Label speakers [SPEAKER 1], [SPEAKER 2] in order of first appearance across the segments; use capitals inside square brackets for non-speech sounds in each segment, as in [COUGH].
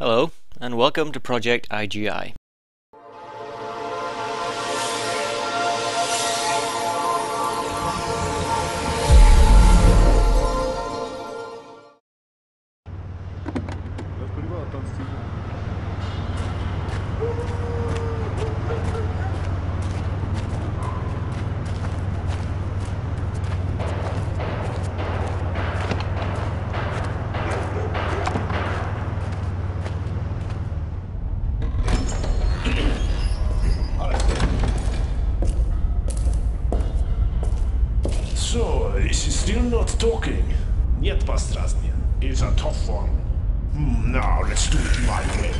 [SPEAKER 1] Hello, and welcome to Project IGI.
[SPEAKER 2] still not talking? Нет, Pastrasny. It's a tough one. Hmm, now, let's do it my way.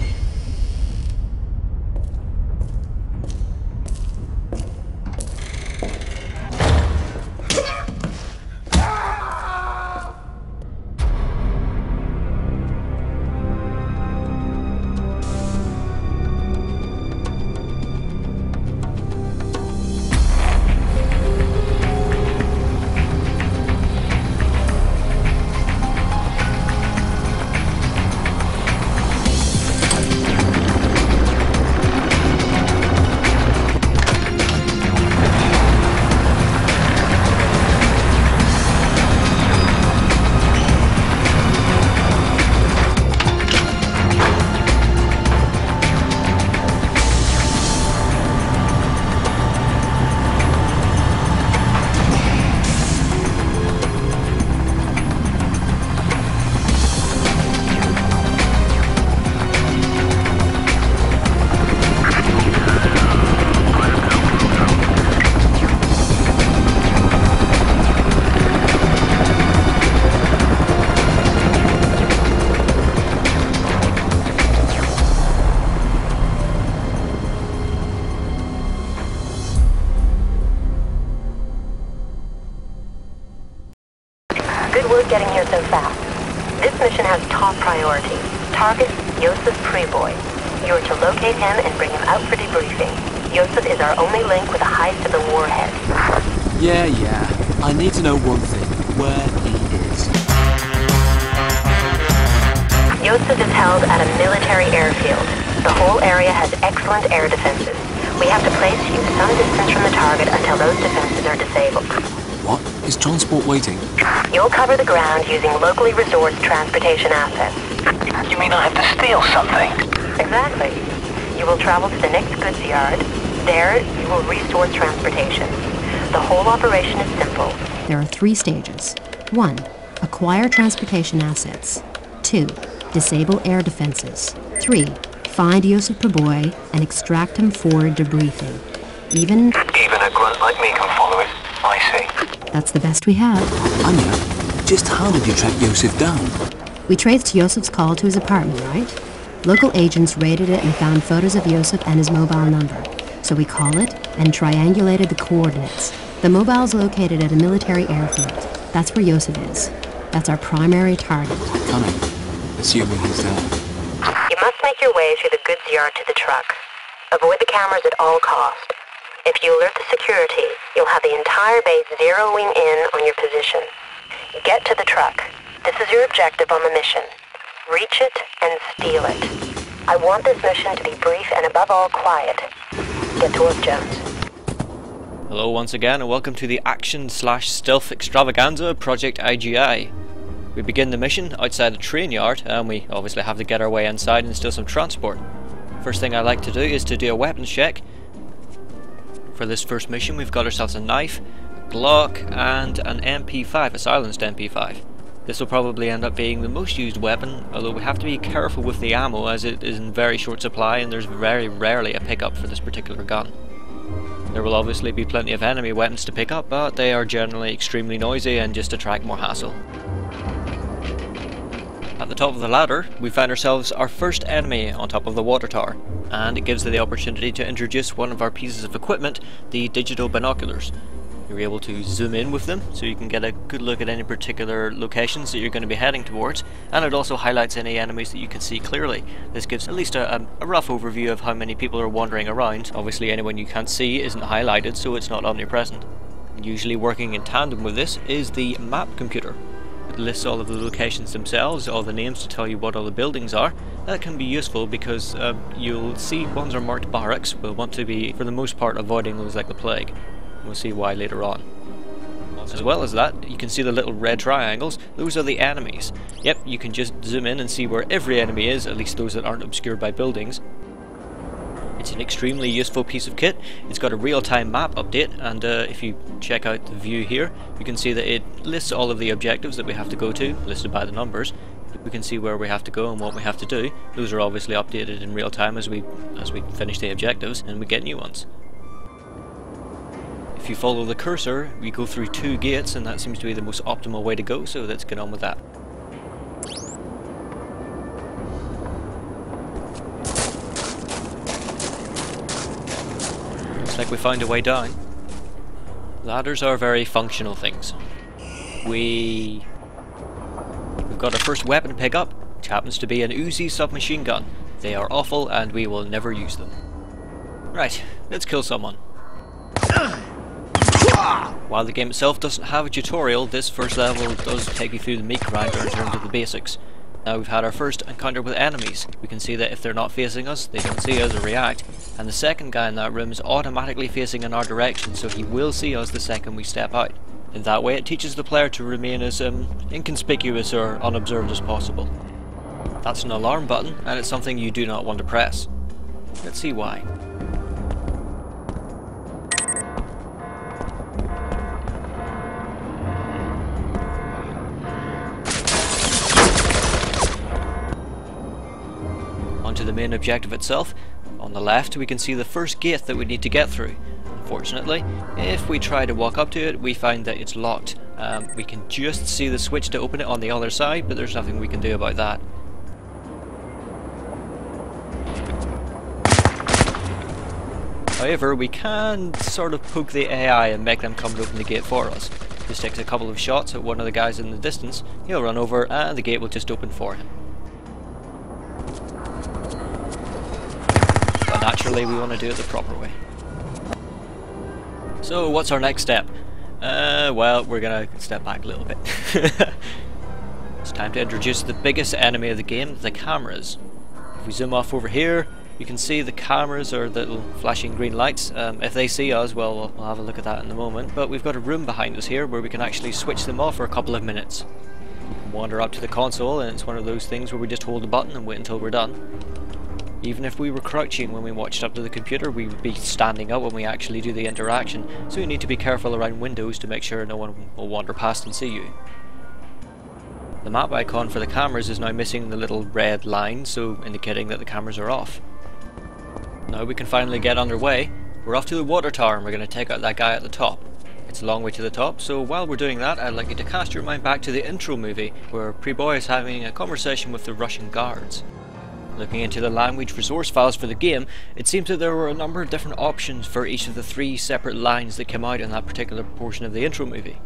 [SPEAKER 3] Good work getting here so fast. This mission has top priority. Target, Yosef Priboi. You're to locate him and bring him out for debriefing. Yosef is our only link with a heist of the warhead.
[SPEAKER 4] Yeah, yeah. I need to know one thing. Where he is.
[SPEAKER 3] Yosef is held at a military airfield. The whole area has excellent air defenses. We have to place you some distance from the target until those defenses are disabled.
[SPEAKER 4] What? Is transport waiting?
[SPEAKER 3] You'll cover the ground using locally resourced transportation assets.
[SPEAKER 5] You mean I have to steal something?
[SPEAKER 3] Exactly. You will travel to the next goods yard. There, you will resource transportation. The whole operation is simple.
[SPEAKER 6] There are three stages. 1. Acquire transportation assets. 2. Disable air defenses. 3. Find Yosef Priboi and extract him for debriefing. Even,
[SPEAKER 5] Even a grunt like me can follow it. I see.
[SPEAKER 6] That's the best we have.
[SPEAKER 4] Anya, just how did you track Yosef down?
[SPEAKER 6] We traced Yosef's call to his apartment, right? Local agents raided it and found photos of Yosef and his mobile number. So we call it and triangulated the coordinates. The mobile's located at a military airfield. That's where Yosef is. That's our primary target.
[SPEAKER 4] Coming. Assuming he's there.
[SPEAKER 3] You must make your way through the goods yard to the truck. Avoid the cameras at all cost. If you alert the security, you'll have the entire base zeroing in on your position. Get to the truck. This is your objective on the mission. Reach it and steal it. I want this mission to be brief and above all quiet. Get to work, Jones.
[SPEAKER 1] Hello once again, and welcome to the action slash stealth extravaganza Project IGI. We begin the mission outside the train yard, and we obviously have to get our way inside and steal some transport. First thing I like to do is to do a weapons check. For this first mission, we've got ourselves a knife, Glock, and an MP5, a silenced MP5. This will probably end up being the most used weapon, although we have to be careful with the ammo as it is in very short supply and there's very rarely a pickup for this particular gun. There will obviously be plenty of enemy weapons to pick up, but they are generally extremely noisy and just attract more hassle. At the top of the ladder, we find ourselves our first enemy on top of the water tower, and it gives us the opportunity to introduce one of our pieces of equipment, the digital binoculars. You're able to zoom in with them so you can get a good look at any particular locations that you're going to be heading towards and it also highlights any enemies that you can see clearly. This gives at least a, a rough overview of how many people are wandering around. Obviously anyone you can't see isn't highlighted so it's not omnipresent. Usually working in tandem with this is the map computer. It lists all of the locations themselves, all the names to tell you what all the buildings are. That can be useful because uh, you'll see ones are marked barracks. We'll want to be, for the most part, avoiding those like the plague. We'll see why later on. As well as that, you can see the little red triangles. Those are the enemies. Yep, you can just zoom in and see where every enemy is, at least those that aren't obscured by buildings. It's an extremely useful piece of kit. It's got a real-time map update and uh, if you check out the view here you can see that it lists all of the objectives that we have to go to, listed by the numbers. We can see where we have to go and what we have to do. Those are obviously updated in real time as we as we finish the objectives and we get new ones. If you follow the cursor, we go through two gates and that seems to be the most optimal way to go, so let's get on with that. Like we found a way down. Ladders are very functional things. We... We've got our first weapon to pick up, which happens to be an Uzi submachine gun. They are awful and we will never use them. Right, let's kill someone. While the game itself doesn't have a tutorial, this first level does take you through the meat grinder in terms of the basics. Now we've had our first encounter with enemies. We can see that if they're not facing us, they don't see us or react. And the second guy in that room is automatically facing in our direction, so he will see us the second we step out. In that way it teaches the player to remain as um, inconspicuous or unobserved as possible. That's an alarm button, and it's something you do not want to press. Let's see why. Main objective itself. On the left we can see the first gate that we need to get through. Unfortunately, if we try to walk up to it, we find that it's locked. Um, we can just see the switch to open it on the other side, but there's nothing we can do about that. However, we can sort of poke the AI and make them come and open the gate for us. Just takes a couple of shots at one of the guys in the distance, he'll run over and the gate will just open for him. Naturally we want to do it the proper way. So what's our next step? Uh, well, we're gonna step back a little bit. [LAUGHS] it's time to introduce the biggest enemy of the game, the cameras. If we zoom off over here, you can see the cameras are the little flashing green lights. Um, if they see us, well, we'll have a look at that in a moment. But we've got a room behind us here where we can actually switch them off for a couple of minutes. We can wander up to the console and it's one of those things where we just hold the button and wait until we're done. Even if we were crouching when we watched up to the computer, we would be standing up when we actually do the interaction, so you need to be careful around windows to make sure no one will wander past and see you. The map icon for the cameras is now missing the little red line, so indicating that the cameras are off. Now we can finally get underway. We're off to the water tower and we're going to take out that guy at the top. It's a long way to the top, so while we're doing that, I'd like you to cast your mind back to the intro movie, where Priboi is having a conversation with the Russian guards. Looking into the language resource files for the game, it seems that there were a number of different options for each of the three separate lines that came out in that particular portion of the intro movie.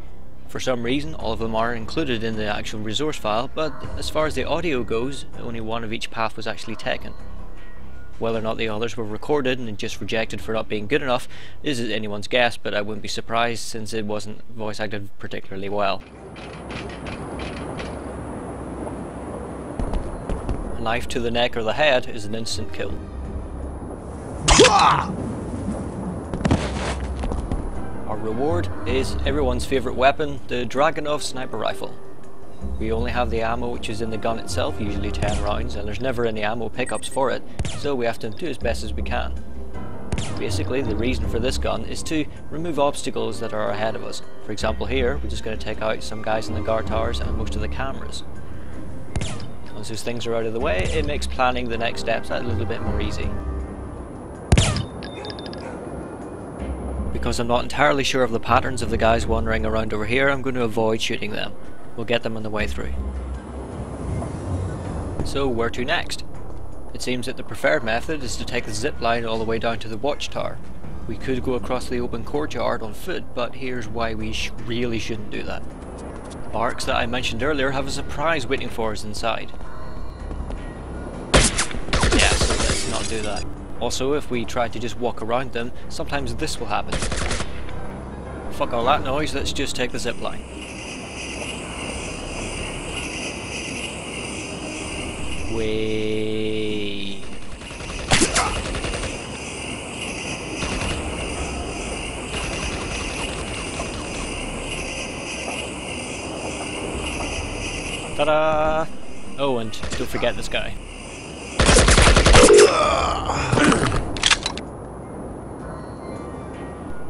[SPEAKER 1] For some reason, all of them are included in the actual resource file, but as far as the audio goes, only one of each path was actually taken. Whether or not the others were recorded and just rejected for not being good enough is anyone's guess, but I wouldn't be surprised since it wasn't voice acted particularly well. A knife to the neck or the head is an instant kill. Our reward is everyone's favourite weapon, the Dragunov sniper rifle. We only have the ammo which is in the gun itself, usually 10 rounds, and there's never any ammo pickups for it, so we have to do as best as we can. Basically, the reason for this gun is to remove obstacles that are ahead of us. For example here, we're just going to take out some guys in the guard towers and most of the cameras. Once those things are out of the way, it makes planning the next steps a little bit more easy. Because I'm not entirely sure of the patterns of the guys wandering around over here, I'm going to avoid shooting them. We'll get them on the way through. So where to next? It seems that the preferred method is to take the zip line all the way down to the watchtower. We could go across the open courtyard on foot, but here's why we sh really shouldn't do that. The barracks that I mentioned earlier have a surprise waiting for us inside. do that. Also, if we try to just walk around them, sometimes this will happen. Fuck all that noise, let's just take the zip line. Way. Ta-da! Oh, and don't forget this guy.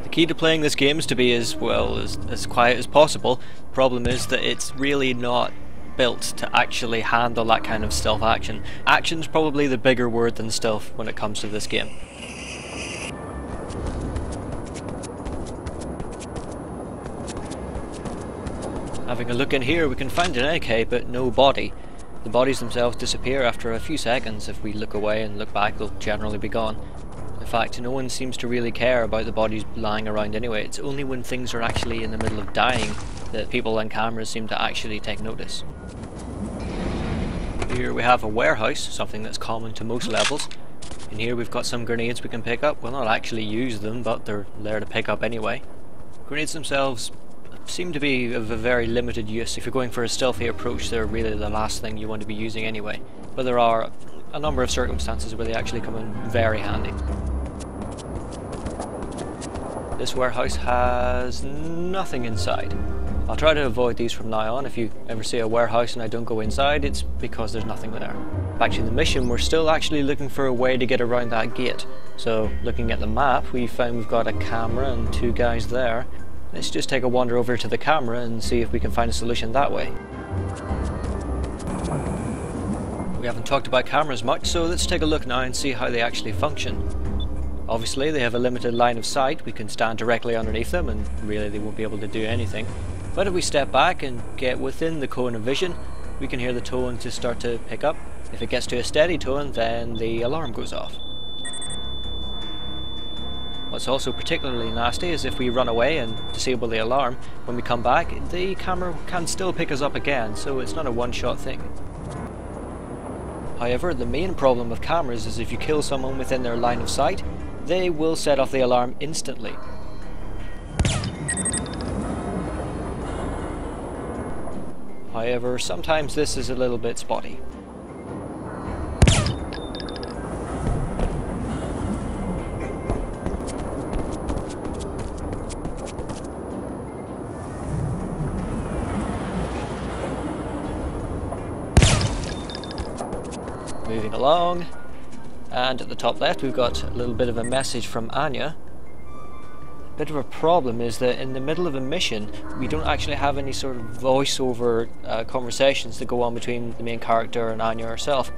[SPEAKER 1] The key to playing this game is to be as well as, as quiet as possible. Problem is that it's really not built to actually handle that kind of stealth action. Action's probably the bigger word than stealth when it comes to this game. Having a look in here we can find an AK but no body. The bodies themselves disappear after a few seconds. If we look away and look back they'll generally be gone. In fact, no one seems to really care about the bodies lying around anyway. It's only when things are actually in the middle of dying that people and cameras seem to actually take notice. Here we have a warehouse, something that's common to most levels. In here we've got some grenades we can pick up. We'll not actually use them, but they're there to pick up anyway. Grenades themselves seem to be of a very limited use. If you're going for a stealthy approach, they're really the last thing you want to be using anyway. But there are a number of circumstances where they actually come in very handy. This warehouse has nothing inside. I'll try to avoid these from now on. If you ever see a warehouse and I don't go inside, it's because there's nothing there. Back to the mission, we're still actually looking for a way to get around that gate. So looking at the map, we found we've got a camera and two guys there. Let's just take a wander over to the camera and see if we can find a solution that way. We haven't talked about cameras much, so let's take a look now and see how they actually function. Obviously they have a limited line of sight, we can stand directly underneath them and really they won't be able to do anything. But if we step back and get within the cone of vision, we can hear the tone to start to pick up. If it gets to a steady tone, then the alarm goes off. What's also particularly nasty is if we run away and disable the alarm, when we come back, the camera can still pick us up again, so it's not a one-shot thing. However, the main problem with cameras is if you kill someone within their line of sight, they will set off the alarm instantly. However, sometimes this is a little bit spotty. Along, and at the top left we've got a little bit of a message from Anya. A bit of a problem is that in the middle of a mission we don't actually have any sort of voiceover uh, conversations that go on between the main character and Anya herself.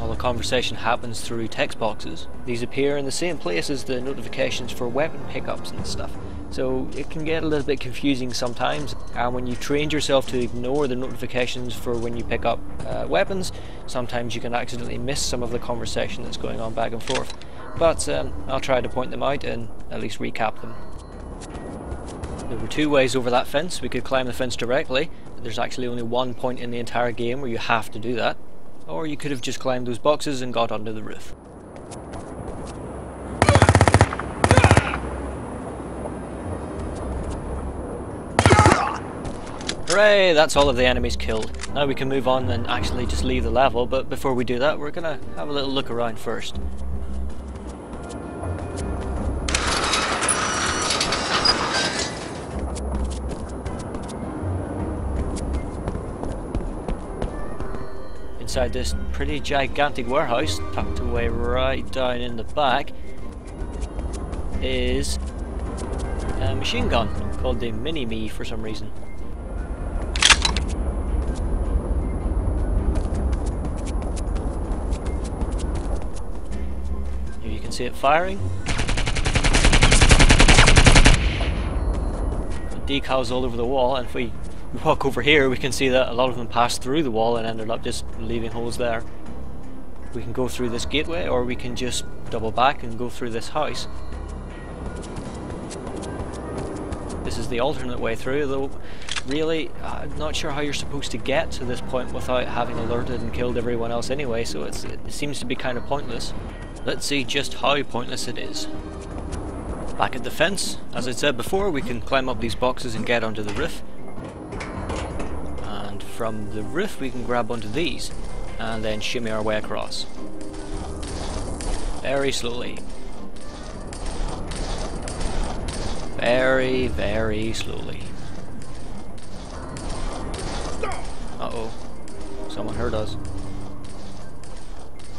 [SPEAKER 1] All the conversation happens through text boxes. These appear in the same place as the notifications for weapon pickups and stuff. So it can get a little bit confusing sometimes and when you train yourself to ignore the notifications for when you pick up uh, weapons, sometimes you can accidentally miss some of the conversation that's going on back and forth. But um, I'll try to point them out and at least recap them. There were two ways over that fence. We could climb the fence directly. There's actually only one point in the entire game where you have to do that. Or you could have just climbed those boxes and got under the roof. Hooray! That's all of the enemies killed. Now we can move on and actually just leave the level, but before we do that we're gonna have a little look around first. Inside this pretty gigantic warehouse, tucked away right down in the back, is a machine gun called the Minimi for some reason. See it firing. Decals all over the wall, and if we walk over here, we can see that a lot of them passed through the wall and ended up just leaving holes there. We can go through this gateway, or we can just double back and go through this house. This is the alternate way through, though really, I'm not sure how you're supposed to get to this point without having alerted and killed everyone else anyway, so it seems to be kind of pointless. Let's see just how pointless it is. Back at the fence, as I said before, we can climb up these boxes and get onto the roof. And from the roof we can grab onto these. and then shimmy our way across. Very slowly. Very, very slowly. Uh-oh. Someone heard us.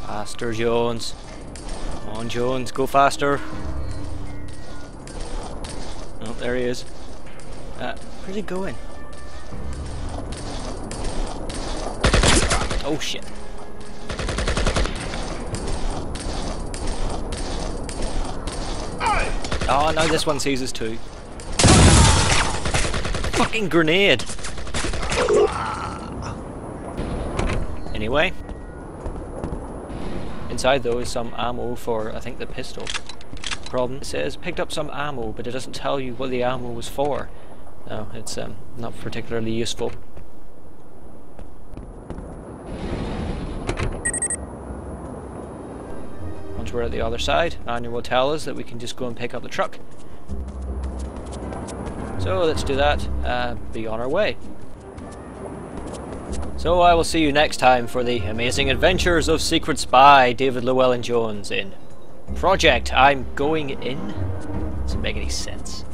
[SPEAKER 1] Faster, Jones. On, Jones, go faster. Oh, there he is. Uh, where's he going? Oh shit. Oh, no, this one sees us too. Fucking grenade! Anyway. Inside though is some ammo for, I think, the pistol. Problem, it says picked up some ammo, but it doesn't tell you what the ammo was for. No, it's um, not particularly useful. Once we're at the other side, Anya will tell us that we can just go and pick up the truck. So let's do that, uh, be on our way. So I will see you next time for the amazing adventures of Secret Spy David Llewellyn Jones in Project I'm Going In. Doesn't make any sense.